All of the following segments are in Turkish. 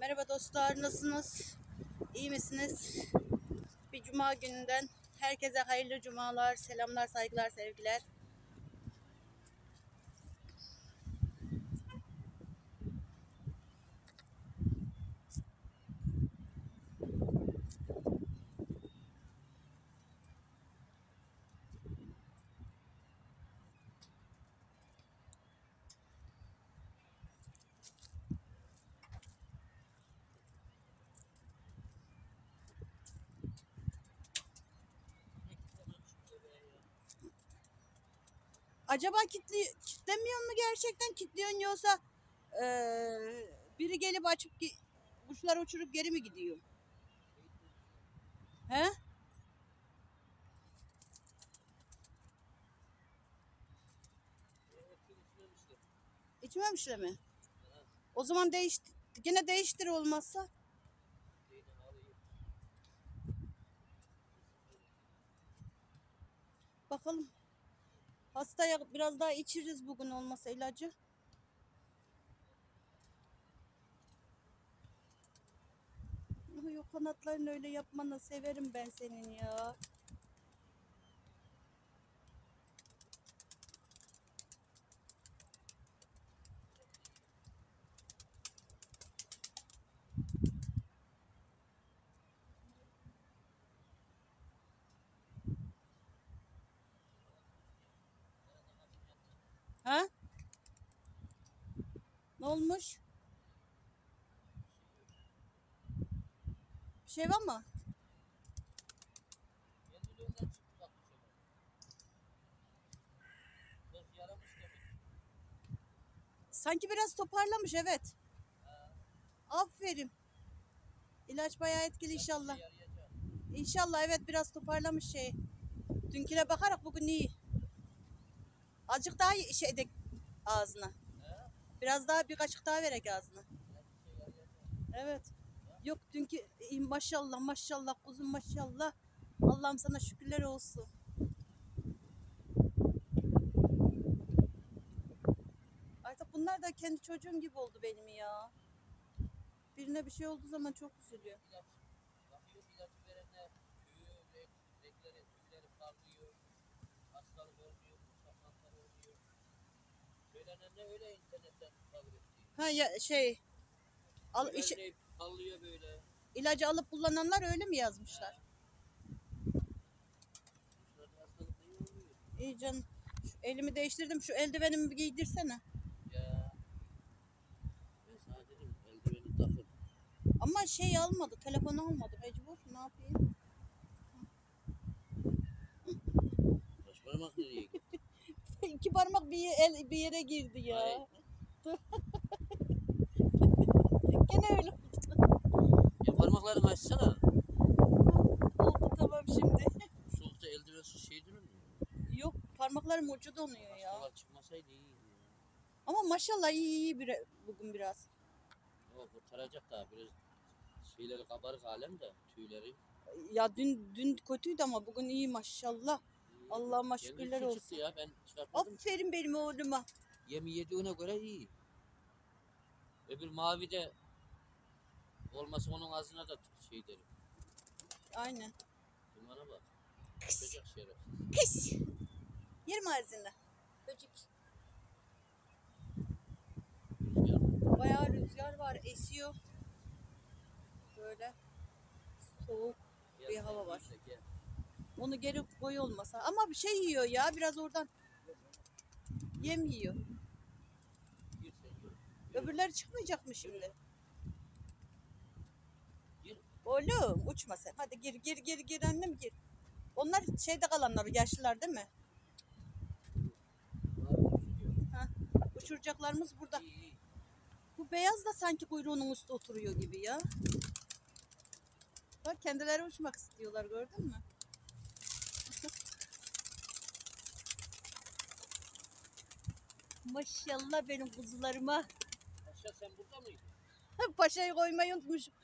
Merhaba dostlar, nasılsınız? İyi misiniz? Bir cuma gününden herkese hayırlı cumalar, selamlar, saygılar, sevgiler. Acaba kitli, kitlemiyor mu gerçekten? Kitliyorsun yoksa eee, biri gelip açıp kuşlar uçurup geri mi gidiyor? He? İçmemişler mi? O zaman değiş, yine değiştir olmazsa. Bakalım. Hastaya biraz daha içiriz bugün olmasa ilacı. O kanatlarını öyle yapmanı severim ben senin ya. Ha? Ne olmuş? Bir şey var mı? Sanki biraz toparlamış evet. Aferin. İlaç bayağı etkili inşallah. İnşallah evet biraz toparlamış şey. Dünküne bakarak bugün iyi. Azıcık daha şey edek ağzına. Biraz daha bir kaşık daha verek ağzına. Evet. Yok dünkü maşallah maşallah kuzum maşallah. Allah'ım sana şükürler olsun. Artık bunlar da kendi çocuğum gibi oldu benim ya. Birine bir şey olduğu zaman çok üzülüyor. Söylenenler öyle internetten takip ettiği. Ha ya şey al, iş, parlıyor böyle. ilacı alıp kullananlar öyle mi yazmışlar? Kuşlarda hastalık ne olmuyor? İyi canım. Şu elimi değiştirdim. Şu eldivenimi bir giydirsene. Ya. Ben sana dedim eldiveni takın. Ama şey almadı. Telefonu almadı. Mecbur. Ne yapayım? Baş parmak nereye gitti? İki parmak bir, el, bir yere girdi ya. Ay. Gene öyle Ya parmaklarını açsana. oldu tamam şimdi. Soğukta eldivensiz şey durur mu? Yok parmaklarım ucu donuyor ya. Hastalar çıkmasaydı ya. Ama maşallah iyi iyi bir, bugün biraz. Ama kurtaracak daha biraz şeyleri kabarık alem de tüyleri. Ya dün dün kötüydü ama bugün iyi maşallah. Allah'ıma şükürler su olsun. Çıktı ya ben çıkartmadım. Aferin benim oğluma. Yemi yediğine göre iyi. Öbür mavi de olmasa onun ağzına da şey derim. Aynen. Dumana bak. Çocuk şeref. Pis. Yerim ağzını. Böcek. Bayağı rüzgar var. Esiyor. Böyle soğuk. Gel Bir hava var. gel. Onu geri koy olmasa. Ama bir şey yiyor ya. Biraz oradan yem yiyor. Öbürleri çıkmayacak mı şimdi? Oğlum uçma sen. Hadi gir gir gir gir annem gir. Onlar şeyde kalanlar yaşlılar değil mi? Uçuyor. Uçuracaklarımız burada. Bu beyaz da sanki kuyruğunun üstü oturuyor gibi ya. Bak kendileri uçmak istiyorlar gördün mü? Maşallah benim kuzularıma. Paşa sen burada mıydın? Paşayı koymayı unutmuşum.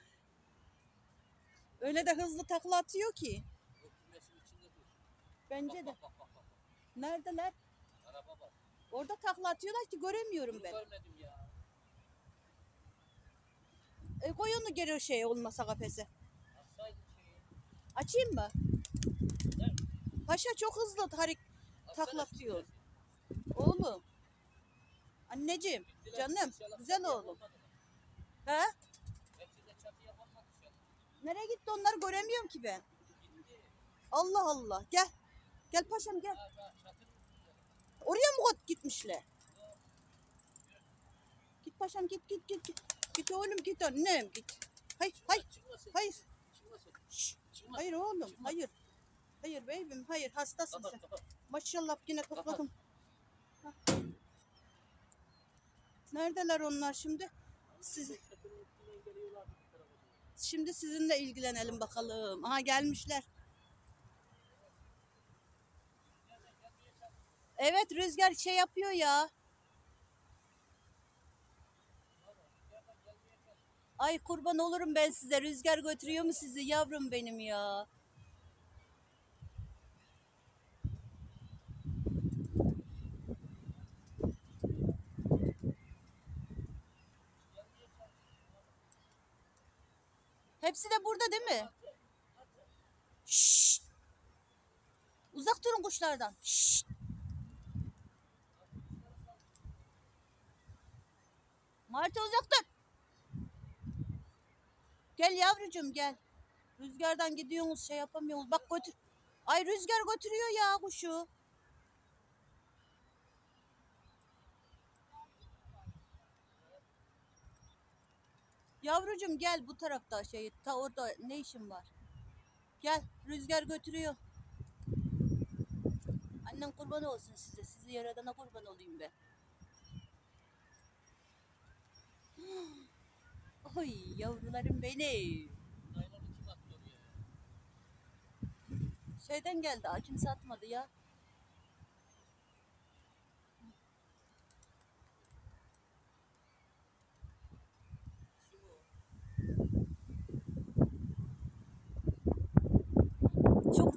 Öyle de hızlı takla atıyor ki. O. Bence de. Bak bak bak bak. bak. Neredeler? Araba bak. Orada takla atıyorlar ki göremiyorum Bunu ben. görmedim ya. E, koy onu geri şey olmasa kafese. Açayım mı? Ne? Paşa çok hızlı harik Taklatıyor. oğlum. Anneciğim, canım, İnşallah güzel oğlum. He? Nereye gitti onları göremiyorum ki ben. Allah Allah. Gel. Gel paşam gel. Ha, ha. Oraya mı gitmişler? Git paşam git git git. Git, git oğlum git annem git. Hayır Çıkmasın. hayır. Çıkmasın. hayır oğlum hayır. Hayır beyim hayır hastasın sen. Maşallah yine topladım. Hah. Neredeler onlar şimdi? Siz, şimdi sizinle ilgilenelim bakalım. Aha gelmişler. Evet rüzgar şey yapıyor ya. Ay kurban olurum ben size. Rüzgar götürüyor mu sizi yavrum benim ya? Hepsi de burada değil mi? Şşş. Uzak durun kuşlardan. Şşş. Martı uzak dur. Gel yavrucuğum gel. Rüzgardan gidiyorsunuz şey yapamıyorsunuz. Bak götür. Ay rüzgar götürüyor ya kuşu. Yavrucuğum gel bu tarafta şey ta orada ne işin var? Gel rüzgar götürüyor. Annen kurban olsun size. Sizi yaradana kurban olayım ben. Oy yavrularım benim. Şeyden geldi. Kimse atmadı ya.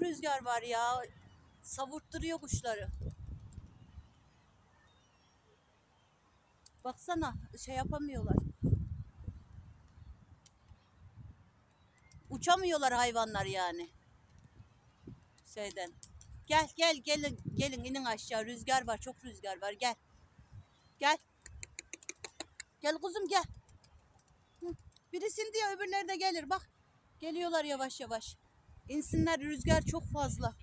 Rüzgar var ya. Savurtturuyor kuşları. Baksana şey yapamıyorlar. Uçamıyorlar hayvanlar yani. Şeyden. Gel gel gelin gelin inin aşağı rüzgar var çok rüzgar var gel. Gel. Gel kuzum gel. Birisin diye öbürleri de gelir bak. Geliyorlar yavaş yavaş. İnsinler rüzgar çok fazla.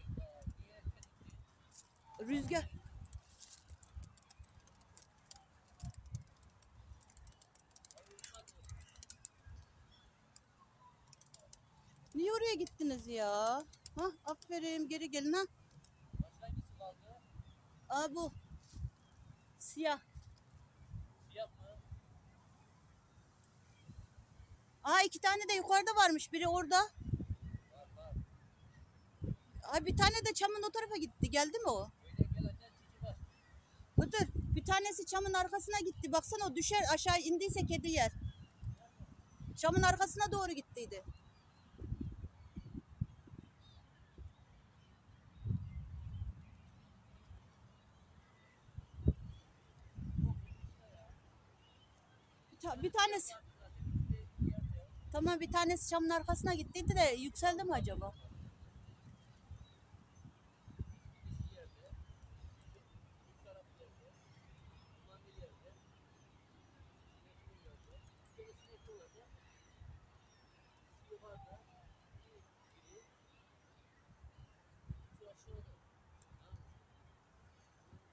Rüzgar. Niye oraya gittiniz ya? Ha, aferin geri gelin ha. Aa bu. Siyah. Siyah mı? Aa iki tane de yukarıda varmış. Biri orada. Aa, bir tane de çamın o tarafa gitti. Geldi mi o? Hıdır. Bir tanesi çamın arkasına gitti. Baksana o düşer aşağı indiyse kedi yer. Çamın arkasına doğru gittiydi. Bir, ta- bir tanesi Tamam bir tanesi çamın arkasına gittiydi de yükseldi mi acaba? Dişi yerde. Üç tarafı yerde. Bunlar bir yerde. Sinekli yerde. Bir kere sinekli olacak. Şu yukarıda. Bir, biri. Şu aşağıda.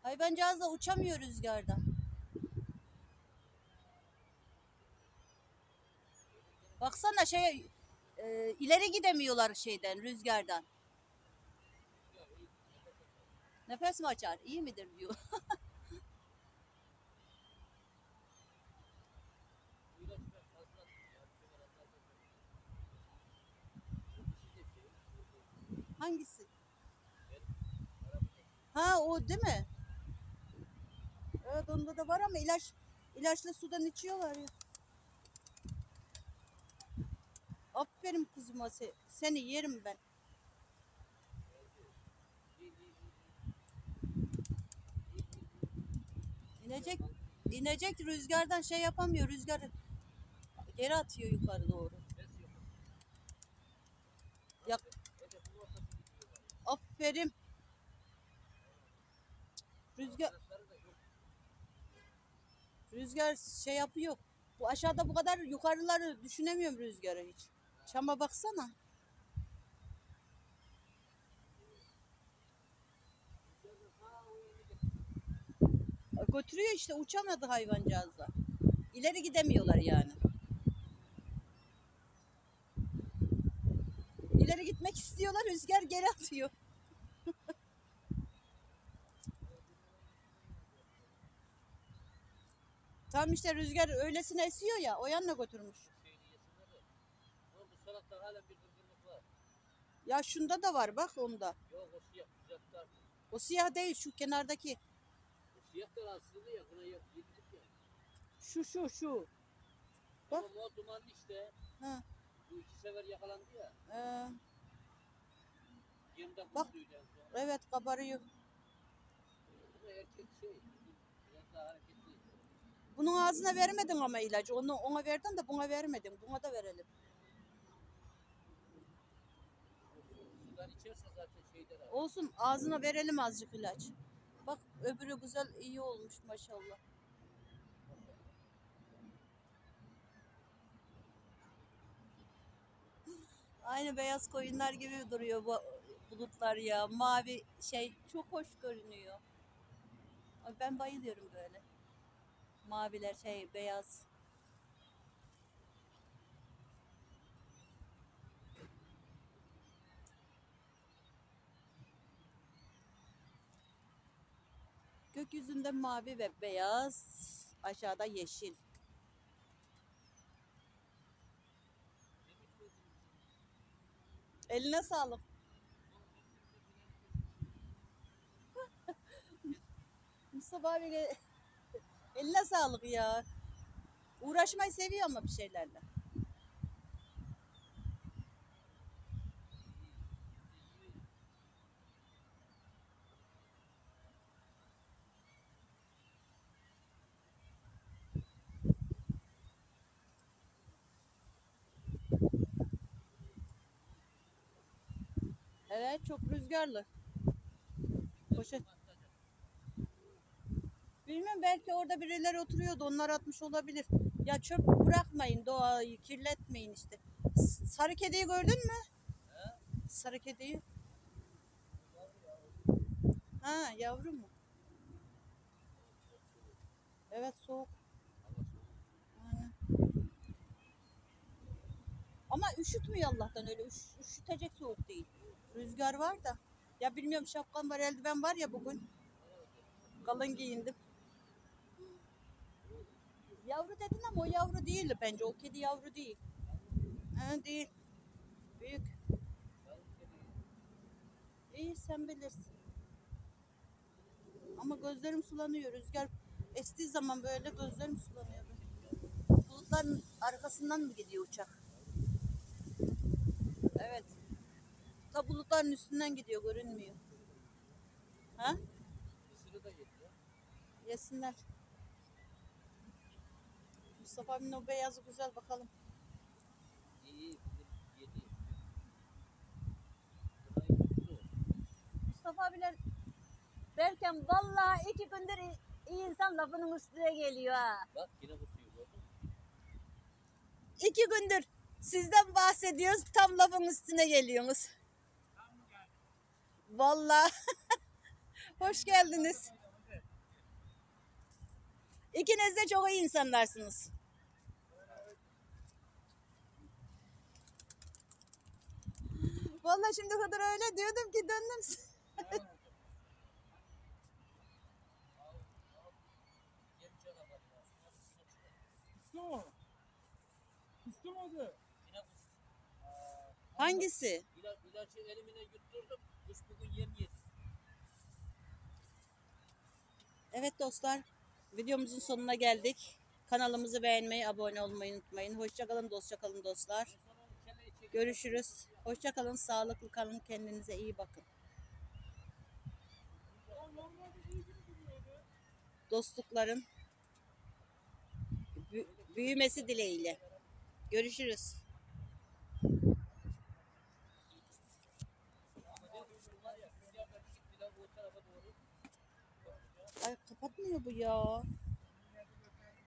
Hayvancağız da uçamıyor rüzgardan. Baksana şey e, ileri gidemiyorlar şeyden rüzgardan. Nefes mi açar? İyi midir diyor. Hangisi? Ha o değil mi? Evet onda da var ama ilaç ilaçla sudan içiyorlar ya. Aferin kızıma se- seni yerim ben. İnecek inecek rüzgardan şey yapamıyor rüzgar Geri atıyor yukarı doğru. Yak. Aferin. Rüzgar. Rüzgar şey yapıyor. Bu aşağıda bu kadar yukarıları düşünemiyorum rüzgarı hiç. Çama baksana. Götürüyor işte uçamadı hayvancağızlar. İleri gidemiyorlar yani. İleri gitmek istiyorlar rüzgar geri atıyor. Tam işte rüzgar öylesine esiyor ya o yanına götürmüş. Ya şunda da var bak onda. Yok o siyah. O siyah değil şu kenardaki. O siyah da aslında yakına yak yedik. Şu şu şu. Bak. Ama o dumanlı işte. Ha. Bu iki sefer yakalandı ya. Ee, Yerinde Bak. evet kabarıyor. Erkek şey. Biraz daha hareketli. Bunun ağzına vermedin ama ilacı. Onu ona verdin de buna vermedin. Buna da verelim. İçerse zaten. Olsun ağzına verelim azıcık ilaç. Bak öbürü güzel iyi olmuş maşallah. Aynı beyaz koyunlar gibi duruyor bu bulutlar ya. Mavi şey çok hoş görünüyor. Ben bayılıyorum böyle. Maviler şey beyaz. Gökyüzünde mavi ve beyaz, aşağıda yeşil. Eline sağlık. Mustafa abi eline sağlık ya. Uğraşmayı seviyor ama bir şeylerle. Evet çok rüzgarlı. Poşet. Bilmiyorum belki orada birileri oturuyordu onlar atmış olabilir. Ya çöp bırakmayın doğayı kirletmeyin işte. Sarı kediyi gördün mü? He? Sarı kediyi. Ha yavru mu? Evet soğuk. Aynen. Ama üşütmüyor Allah'tan öyle üş- üşütecek soğuk değil. Rüzgar var da. Ya bilmiyorum şapkan var eldiven var ya bugün. Kalın giyindim. Yavru dedin ama o yavru değil bence. O kedi yavru değil. Ha, değil. Büyük. İyi sen bilirsin. Ama gözlerim sulanıyor. Rüzgar estiği zaman böyle gözlerim sulanıyor. Bulutların arkasından mı gidiyor uçak? Evet. Ta bulutların üstünden gidiyor görünmüyor. Ha? Yesinler. Mustafa abinin o beyazı güzel bakalım. İyi yedi. Mustafa abiler derken vallahi iki gündür iyi insan lafının üstüne geliyor ha. Bak yine kusuyor gördün mü? İki gündür sizden bahsediyoruz tam lafın üstüne geliyorsunuz. Vallahi hoş geldiniz. İkiniz de çok iyi insanlarsınız. Vallahi şimdi kadar öyle diyordum ki döndüm. Kustu? Kustu mu. Hangisi? İla, ilacı elimine yutturdum. Kuş bugün yem yedi. Evet dostlar, videomuzun sonuna geldik. Kanalımızı beğenmeyi, abone olmayı unutmayın. Hoşçakalın, dostçakalın dostlar. Görüşürüz. Hoşçakalın, sağlıklı kalın, kendinize iyi bakın. Dostlukların bü- büyümesi dileğiyle. Görüşürüz. Ay kapatmıyor bu ya.